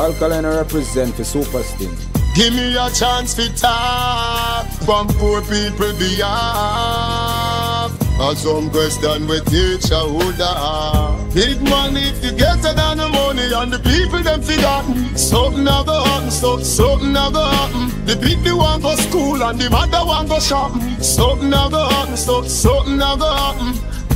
Alkaline represent for Supa Sting. Give me a chance to talk from poor people behalf. A some question with teacher would have. Big money if you get it on the money and the people them forgotten. Something never happen, so something never happen. The people want go school and the mother want go shopping. Something never happen, so something never happen.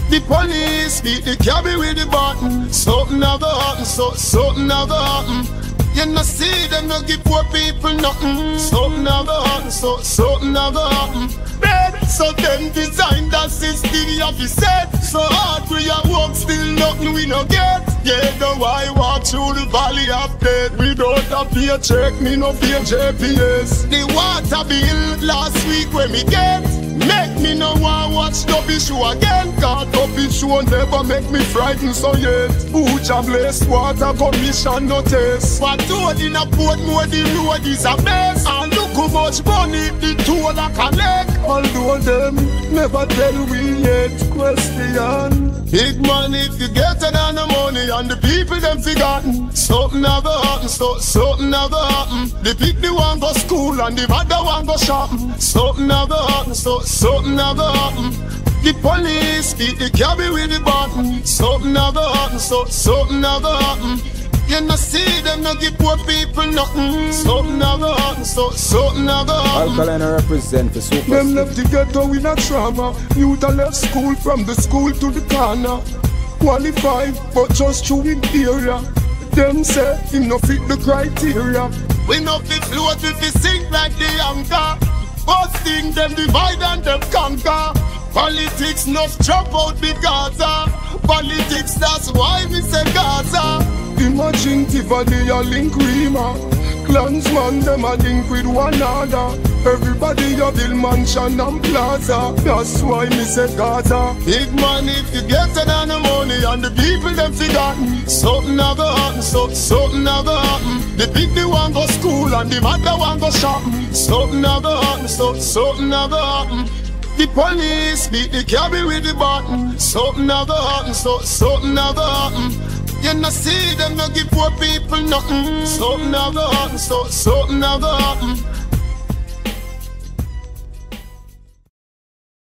The police beat the cabby with the button. Something never happen, so something never happen. You no see them no give poor people nothing. Something never happen, so something never happen. Bad, so them design that system you have set. So hard we a work, still nothing we no get. Yeah, the why walk through the valley of death. We don't have to check, me no fear JPS. The water bill last week when me get. Me no want watch Dopey Show again. Cause Dopey Show never make me frightened so yet Who bless water commission no test. But told in a Portmore the road is a mess. And look how much money the toll a collect. Although them never tell we yet question Big money if you get it on the money And the people them forgotten Something never happen, so something never happen The pick the one go school and the mother one go shopping Something never happen, so something never happen the police beat the cabby with the button. Something never happen, so something never happen. You no see them no give poor people nothing. Something never happen, so something never happen. Alkaline represent for Super Them left the ghetto in a trauma. Youth a left school from the school to the corner. Qualified, but just through in area. Them say him no fit the criteria. We no fit float, we fit sink like the anchor. Busting them divide and them conquer. Politics no drop out the Gaza. Politics that's why we say Gaza. Tivoli a link Rema. Clansman them a link with one another. Everybody a build mansion and plaza. That's why me say Gaza. Big money if you get it on the money and the people them forgotten. Something never happen, so something never happen. The big the one go school and the mother one go shopping. Something never happen, so something never happen. The police beat the cabby with the button. Something never happen, so something never happen. You no see them no give poor people nothing. Something never happen, so something never happen.